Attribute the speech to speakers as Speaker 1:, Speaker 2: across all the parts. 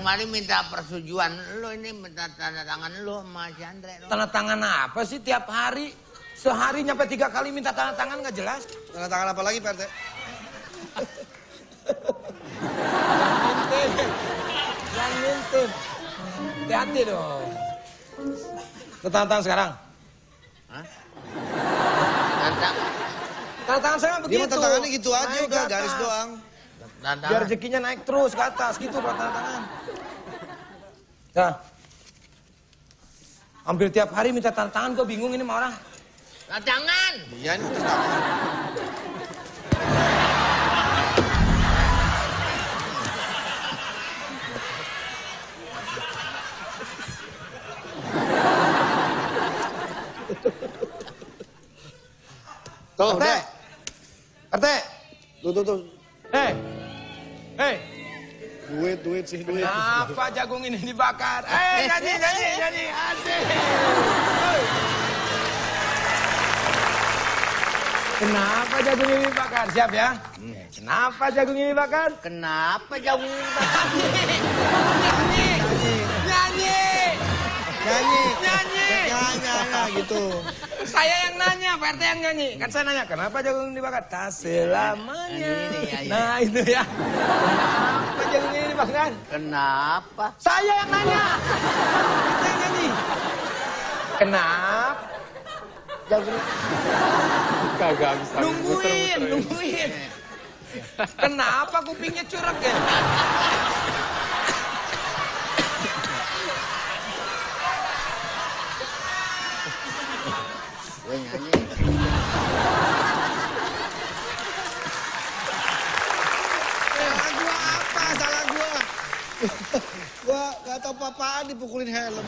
Speaker 1: kali minta persetujuan lu ini minta tanda tangan lu sama si Andre. lu.
Speaker 2: Tanda tangan apa sih tiap hari? Sehari nyampe tiga kali minta tanda tangan nggak jelas.
Speaker 3: Tanda tangan apa lagi Pak RT?
Speaker 2: Jangan ngintip. Hati-hati dong. Tanda tangan sekarang.
Speaker 1: Hah? Tanda,
Speaker 2: Tanda tangan saya
Speaker 3: Dia
Speaker 2: begitu.
Speaker 3: mah tanda tangannya gitu aja
Speaker 2: Naik
Speaker 3: udah garis doang.
Speaker 1: Tanda
Speaker 2: Biar rezekinya naik terus ke atas gitu buat tanda tangan. Nah. Hampir tiap hari minta tanda tangan, gue bingung ini sama orang.
Speaker 1: Tanda tangan.
Speaker 3: Iya ini tanda tangan. Tuh,
Speaker 2: RT.
Speaker 3: udah.
Speaker 2: RT.
Speaker 3: Tuh, tuh, tuh.
Speaker 2: Hei. Hei.
Speaker 3: Duit, duit sih, duit.
Speaker 2: Kenapa jagung ini dibakar? Eh, nyanyi, nyanyi, nyanyi. Asik. Kenapa jagung ini dibakar? Siap ya? Eh, Kenapa jagung ini dibakar?
Speaker 1: Kenapa jauh ini?
Speaker 2: Nyanyi.
Speaker 3: gitu.
Speaker 2: Saya yang nanya, Pak RT yang nyanyi. Kan saya nanya, kenapa jagung ini dibakar? Tak selamanya.
Speaker 1: Ini, ini, ya, ya.
Speaker 2: Nah, itu ya. Kenapa jagung ini dibakar?
Speaker 1: Kenapa?
Speaker 2: Saya yang nanya. Kita yang nyanyi. Kenapa? Jagung
Speaker 4: Kagak bisa.
Speaker 2: Nungguin, nungguin. Kenapa kupingnya curek ya?
Speaker 1: Gue nyanyi.
Speaker 3: Salah gua apa? Salah gua. gua gak tau apa-apaan dipukulin helm.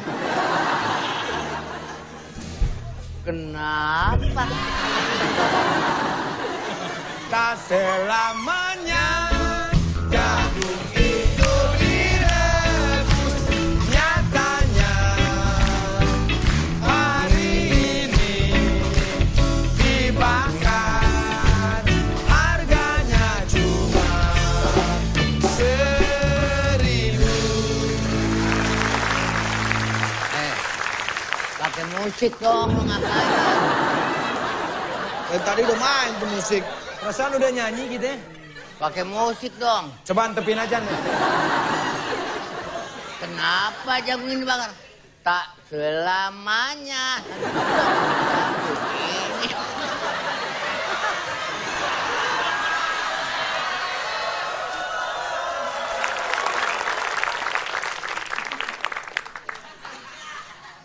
Speaker 1: Kenapa?
Speaker 2: Tak selamanya
Speaker 1: pakai musik dong, lu ngapain?
Speaker 3: Dan tadi udah main tuh musik.
Speaker 2: Perasaan udah nyanyi gitu ya?
Speaker 1: Pakai musik dong.
Speaker 2: Coba antepin aja nih.
Speaker 1: Kenapa jagung ini bakar? Tak selamanya.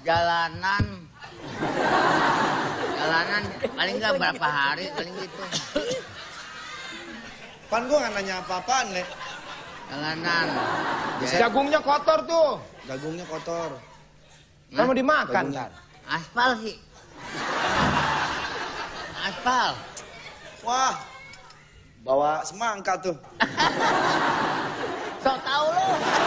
Speaker 1: Jalanan. Jalanan paling nggak berapa hari paling gitu.
Speaker 3: Pan gua gak nanya apa-apaan, Le.
Speaker 1: Jalanan.
Speaker 2: Jagungnya kotor tuh.
Speaker 3: Dagungnya kotor.
Speaker 2: Kan mau dimakan
Speaker 3: Jagungnya.
Speaker 2: kan?
Speaker 1: Aspal sih. Aspal.
Speaker 3: Wah, bawa semangka tuh.
Speaker 1: Sok tahu lu.